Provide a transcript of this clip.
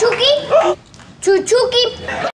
주축이? 주축이?